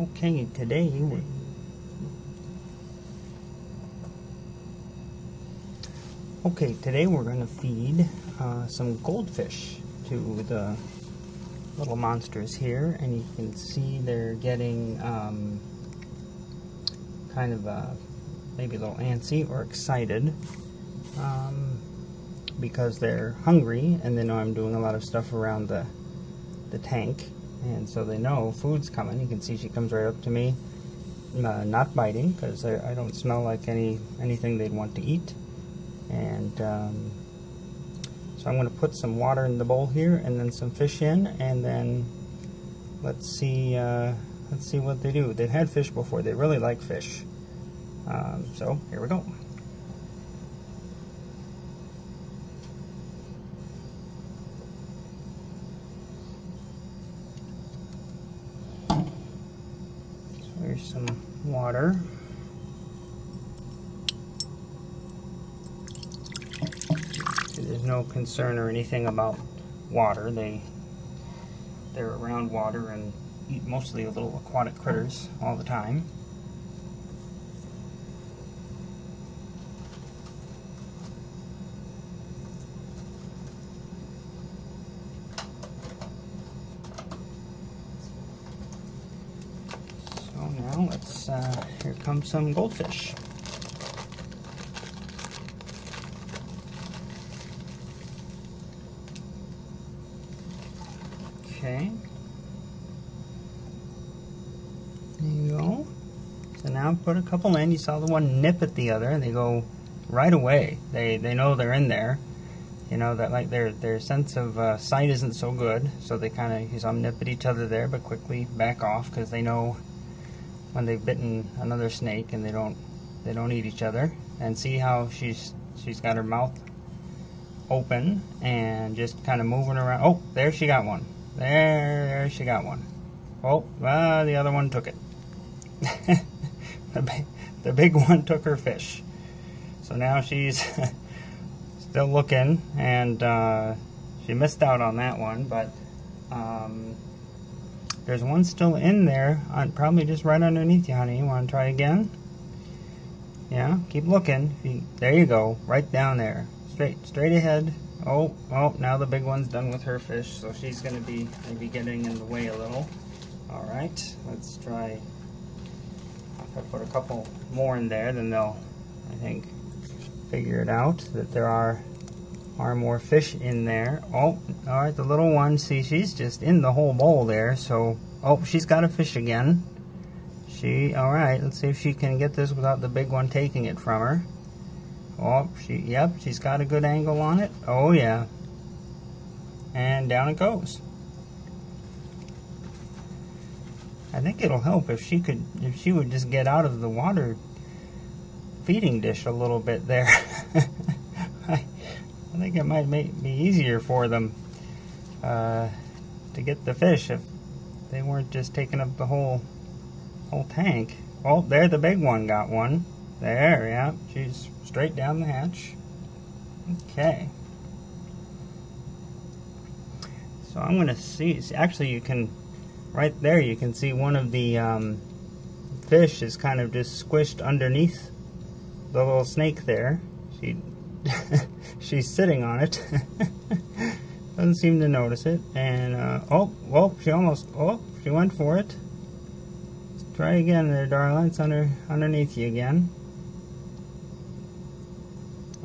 Okay, today we Okay, today we're going to feed uh, some goldfish to the little monsters here, and you can see they're getting um, kind of uh, maybe a little antsy or excited um, because they're hungry, and they know I'm doing a lot of stuff around the the tank, and so they know food's coming. You can see she comes right up to me, uh, not biting because I, I don't smell like any anything they'd want to eat. And um, so I'm going to put some water in the bowl here and then some fish in and then let's see uh, let's see what they do. They've had fish before. They really like fish. Um, so here we go so some water there's no concern or anything about water. They they're around water and eat mostly little aquatic critters all the time. So now let's uh, some goldfish. Okay. There you go. So now put a couple in. You saw the one nip at the other. And they go right away. They they know they're in there. You know that like their their sense of uh, sight isn't so good, so they kind of you saw them nip at each other there, but quickly back off because they know when they've bitten another snake and they don't they don't eat each other. And see how she's she's got her mouth open and just kind of moving around. Oh, there she got one. There, there she got one. Oh, uh, the other one took it. the, big, the big one took her fish. So now she's still looking, and uh, she missed out on that one, but um, there's one still in there, on, probably just right underneath you, honey. You want to try again? Yeah, keep looking. You, there you go, right down there. Straight, straight ahead. Oh, oh, now the big one's done with her fish, so she's going to be maybe getting in the way a little. All right, let's try. If I put a couple more in there, then they'll, I think, figure it out that there are are more fish in there. Oh, all right, the little one, see, she's just in the whole bowl there, so, oh, she's got a fish again. She, all right, let's see if she can get this without the big one taking it from her. Oh, she, yep, she's got a good angle on it. Oh, yeah. And down it goes. I think it'll help if she could, if she would just get out of the water feeding dish a little bit there. Think it might make be easier for them uh, to get the fish if they weren't just taking up the whole whole tank. Oh, there the big one got one. There, yeah, she's straight down the hatch. Okay. So I'm going to see, actually you can, right there you can see one of the um, fish is kind of just squished underneath the little snake there. She, she's sitting on it. Doesn't seem to notice it. And, uh, oh, well, she almost, oh, she went for it. Let's try again there, darling. It's under, underneath you again.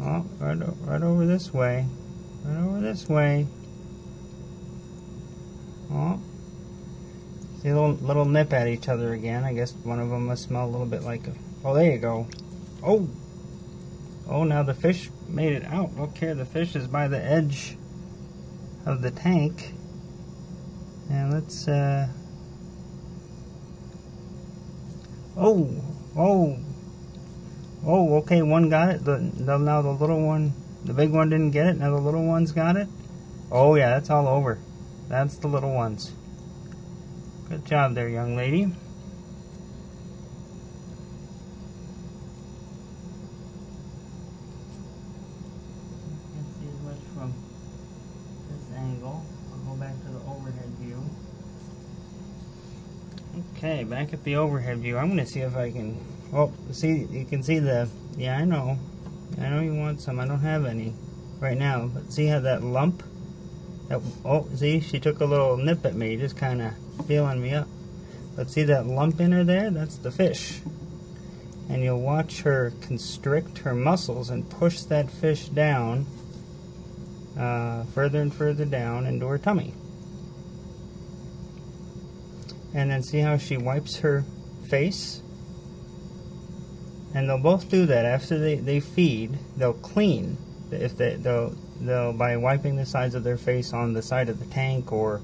Oh, right, right over this way. Right over this way. Oh. See a little, little nip at each other again. I guess one of them must smell a little bit like a... Oh, there you go. Oh! Oh, now the fish made it out. Here, the fish is by the edge of the tank. And let's, uh... Oh! Oh! Oh, okay, one got it. The, the, now the little one, the big one didn't get it. Now the little one's got it. Oh yeah, that's all over. That's the little ones. Good job there, young lady. Can't see as much from this angle. I'll go back to the overhead view. Okay. Back at the overhead view. I'm to see if I can. Oh, see, you can see the. Yeah, I know. I know you want some. I don't have any right now. But see how that lump? That, oh, see, she took a little nip at me, just kind of feeling me up. But see that lump in her there? That's the fish. And you'll watch her constrict her muscles and push that fish down uh, further and further down into her tummy. And then see how she wipes her face? And they'll both do that after they, they feed. They'll clean if they they'll they'll by wiping the sides of their face on the side of the tank or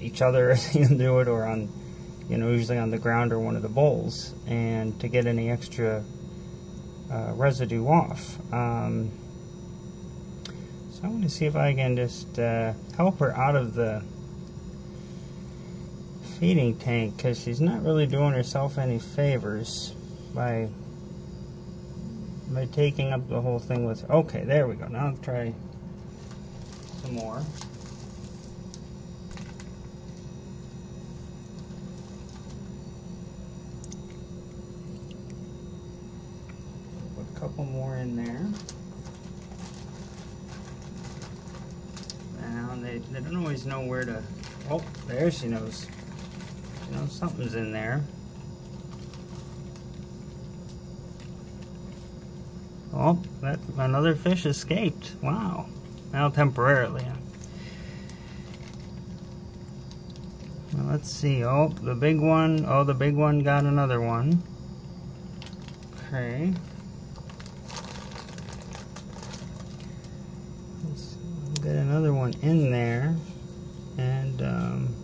each other as you do it or on you know usually on the ground or one of the bowls and to get any extra uh, residue off. Um, so I'm going to see if I can just uh, help her out of the feeding tank because she's not really doing herself any favors by by taking up the whole thing with okay there we go now I'll try some more. Put a couple more in there. Now they, they don't always know where to oh there she knows something's in there Oh, that another fish escaped. Wow. Now temporarily. Well, let's see. Oh, the big one. Oh, the big one got another one. Okay. Let's get another one in there. And, um,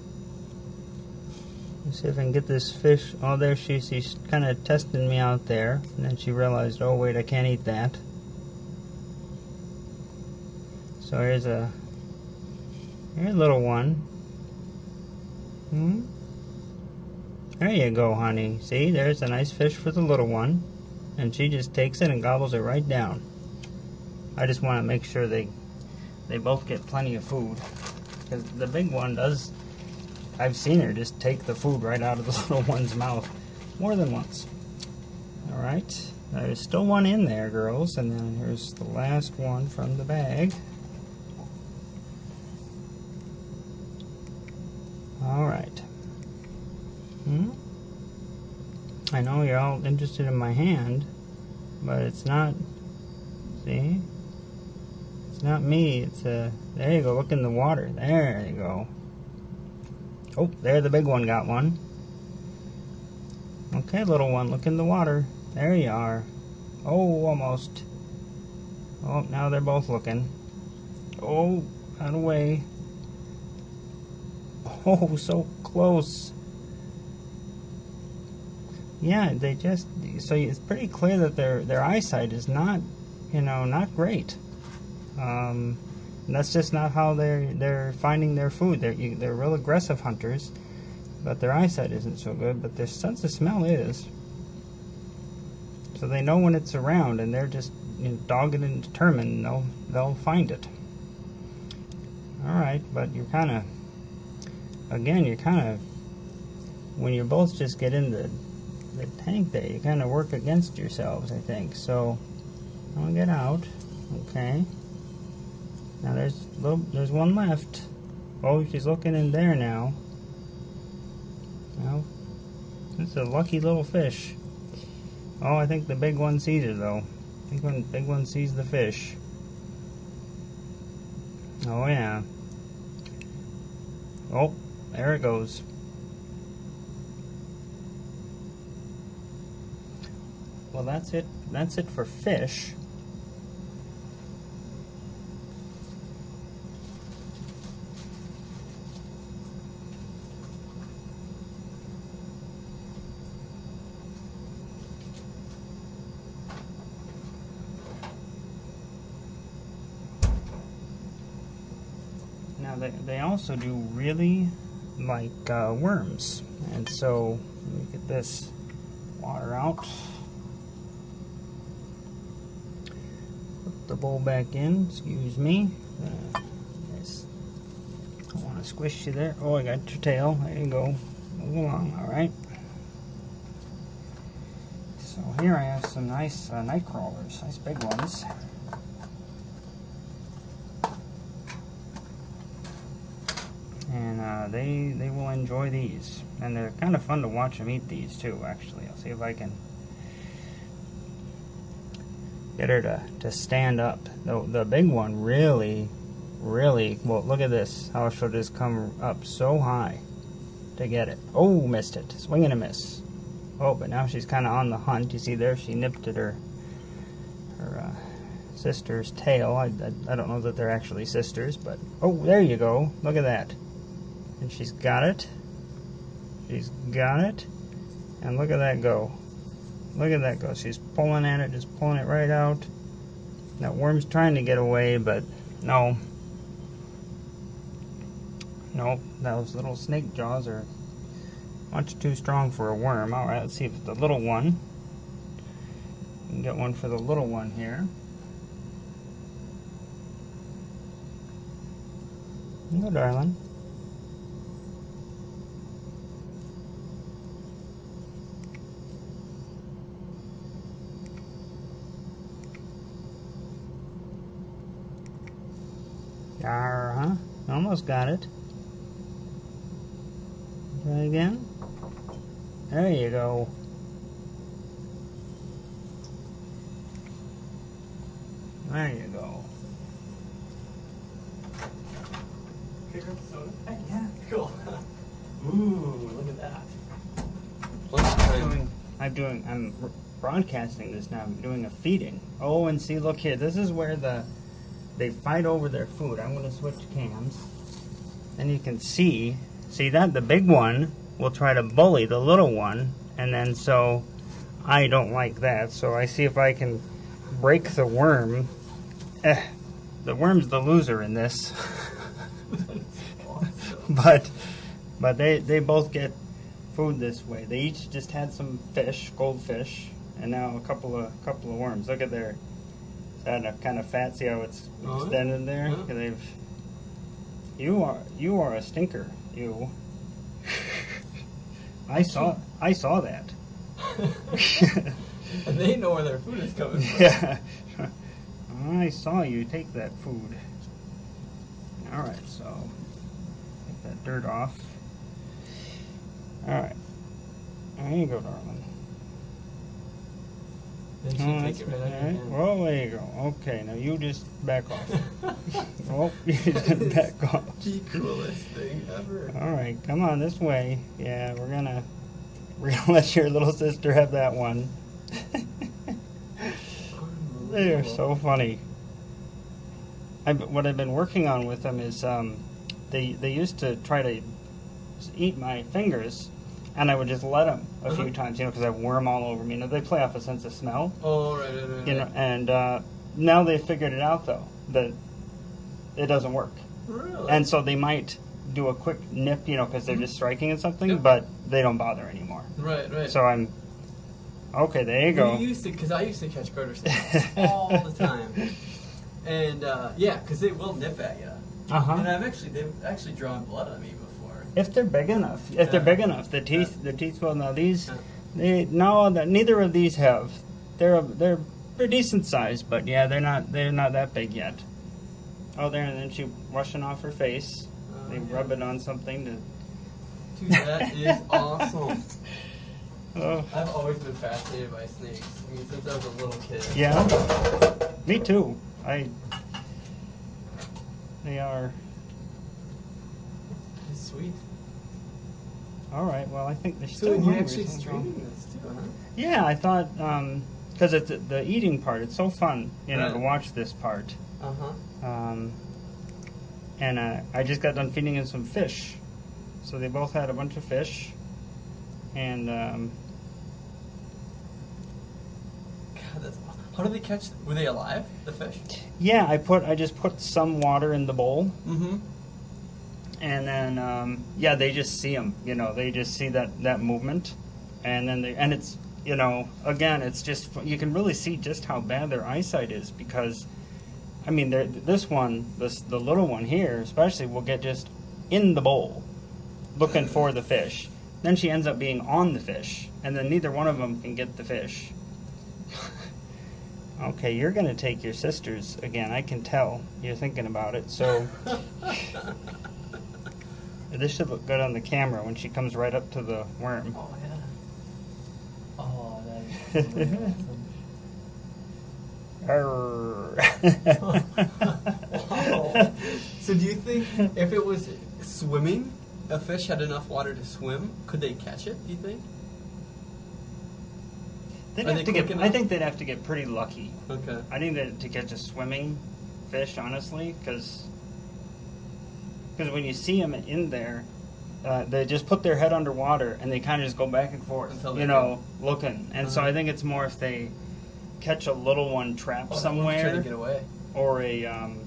Let's see if I can get this fish. Oh, there she she's kind of testing me out there. And then she realized, oh wait, I can't eat that. So here's a here's a little one. Hmm. There you go, honey. See, there's a nice fish for the little one. And she just takes it and gobbles it right down. I just want to make sure they they both get plenty of food. Because the big one does I've seen her just take the food right out of the little one's mouth more than once. All right, there's still one in there, girls, and then here's the last one from the bag. All right. Hmm? I know you're all interested in my hand, but it's not. See? It's not me. It's a. There you go. Look in the water. There you go. Oh, there the big one got one. Okay, little one, look in the water. There you are. Oh, almost. Oh, now they're both looking. Oh, out way. Oh, so close. Yeah, they just so it's pretty clear that their their eyesight is not, you know, not great. Um, and that's just not how they're they're finding their food. They're they're real aggressive hunters, but their eyesight isn't so good. But their sense of smell is. So they know when it's around, and they're just you know, dogged and determined. They'll they'll find it. All right, but you're kind of again you're kind of when you both just get in the the tank there, you kind of work against yourselves. I think so. I'll get out. Okay. Now there's little, there's one left. Oh, she's looking in there now. Well, it's a lucky little fish. Oh, I think the big one sees her though. I think when big one sees the fish. Oh yeah. Oh, there it goes. Well, that's it. That's it for fish. Now they, they also do really like uh, worms. And so, let me get this water out. Put the bowl back in, excuse me. Uh, I want to squish you there. Oh, I got your tail. There you go. Move along, alright. So here I have some nice uh, night crawlers, nice big ones. And uh, they they will enjoy these, and they're kind of fun to watch them eat these too. Actually, I'll see if I can get her to, to stand up. The, the big one really, really, well, look at this, how she'll just come up so high to get it. Oh, missed it. Swing and a miss. Oh, but now she's kind of on the hunt. You see there, she nipped at her her uh, sister's tail. I, I, I don't know that they're actually sisters, but oh, there you go. Look at that. And she's got it. She's got it. And look at that go. Look at that go. She's pulling at it, just pulling it right out. That worm's trying to get away, but no. Nope, those little snake jaws are much too strong for a worm. Alright, let's see if the little one. Can get one for the little one here. No, darling. Uh huh. Almost got it. Try again. There you go. There you go. Uh, yeah. Cool. Ooh, look at that. I'm doing, I'm doing, I'm broadcasting this now. I'm doing a feeding. Oh, and see, look here. This is where the they fight over their food. I'm going to switch cams, and you can see, see that the big one will try to bully the little one, and then so I don't like that. So I see if I can break the worm. Eh, the worm's the loser in this, but but they they both get food this way. They each just had some fish, goldfish, and now a couple of couple of worms. Look at their that kind of fat. See how it's Oh, extended there? Yeah. They've. You are you are a stinker. You. I saw I saw that. and they know where their food is coming from. yeah. I saw you take that food. All right, so get that dirt off. All right. There you go, darling. Oh, take it right out all of your right. Well, there you go. Okay, now you just back off. oh, you just back off. The coolest thing ever. All right, come on this way. Yeah, we're gonna we're gonna let your little sister have that one. they are so funny. I, what I've been working on with them is um, they they used to try to eat my fingers, and I would just let them a few Uh-huh. times, you know, because I have worm all over me. You know, they play off a sense of smell, Oh, right, right, right. you know, and uh, now they figured it out though that it doesn't work. Really? And so they might do a quick nip, you know, because they're just striking at something, Yep. but they don't bother anymore. right, right. So I'm okay. There you go. We used to, because I used to catch garter all the time. And uh, yeah, because they will nip at you. Uh And. I've actually, they've actually drawn blood on me. If they're big enough, if they're big enough, the teeth, Yeah. the teeth will. Now these, Yeah. they no, that neither of these have. They're they're they're decent size, but yeah, they're not they're not that big yet. Oh, there, and then she washing off her face. Oh, they yeah. rub it on something to. Dude, that is awesome. Oh, I've always been fascinated by snakes. I mean, since I was a little kid. yeah. Me too. I. They are. Sweet. All right. Well, I think they're So still you're hungry, actually so- streaming this too, huh? Yeah, I thought because it's the eating part. It's so fun, you know, to watch this part. Uh huh. Um, and uh, I just got done feeding him some fish, so they both had a bunch of fish, and um, God, that's awesome. How did they catch? Were they alive? The fish? yeah, I put I just put some water in the bowl, Mm-hmm. And then um, yeah, they just see them. You know, they just see that that movement, and then they and it's you know again, it's just you can really see just how bad their eyesight is because. I mean, this one, this the little one here, especially, will get just in the bowl, looking for the fish. then she ends up being on the fish, and then neither one of them can get the fish. okay, you're gonna take your sisters again. I can tell you're thinking about it. So this should look good on the camera when she comes right up to the worm. Oh yeah. Oh, that is really awesome. Wow. So do you think if it was swimming, a fish had enough water to swim, could they catch it? Do you think? They'd Are have they to quick get. I think they'd have to get pretty lucky. Okay. I think that to catch a swimming fish, honestly, because when you see them in there, uh, they just put their head underwater and they kind of just go back and forth, Until you know, looking. And so Uh-huh. I think it's more if they catch a little one trapped Oh, somewhere, get away. or a um,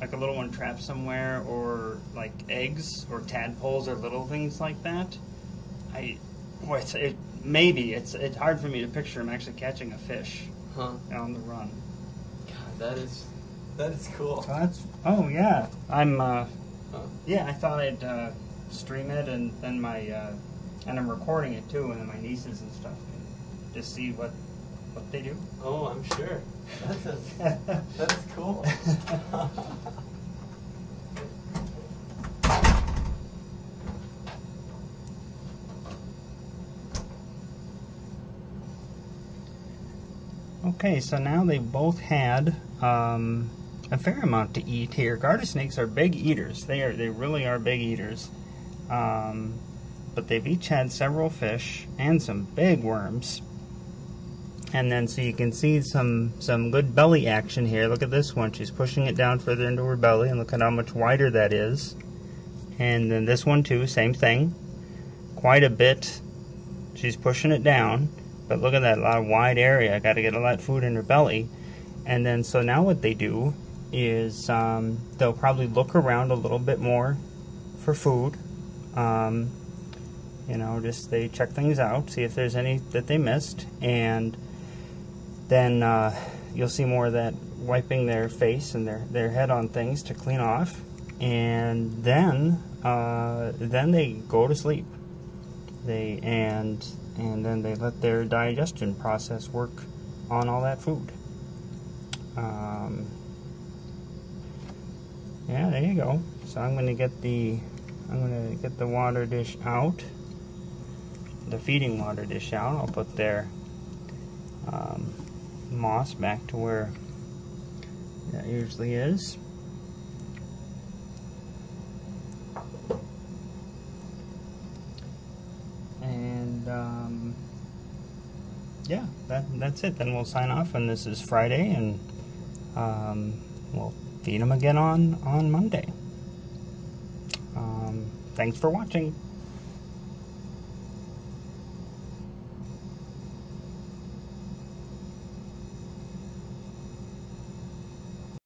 like a little one trapped somewhere, or like eggs or tadpoles or little things like that. I, well, it's, it maybe it's it's hard for me to picture them actually catching a fish Huh. on the run. God, that is that is cool. So that's oh yeah. I'm uh, Huh. yeah. I thought I'd uh, stream it and then my uh, and I'm recording it too, and then my nieces and stuff can just see what what they do. Oh, I'm sure. That's a, that is cool. Okay, so now they've both had um, a fair amount to eat here. Garter snakes are big eaters. They are they really are big eaters. Um, but they've each had several fish and some big worms. And then so you can see some some good belly action here. Look at this one. She's pushing it down further into her belly and look at how much wider that is. And then this one too, same thing. Quite a bit. She's pushing it down. But look at that, a lot of wide area. Got to get a lot of food in her belly. And then, so now what they do is um, they'll probably look around a little bit more for food. Um, you know, just they check things out, see if there's any that they missed. And then uh, you'll see more of that wiping their face and their, their head on things to clean off. And then, uh, then they go to sleep. They and and then they let their digestion process work on all that food. Um, yeah, there you go. So I'm to get the I'm to get the water dish out, the feeding water dish out. I'll put their um, moss back to where that usually is. And um, yeah, that that's it. Then we'll sign off. And this is Friday, and um, we'll feed them again on on Monday. Um, thanks for watching.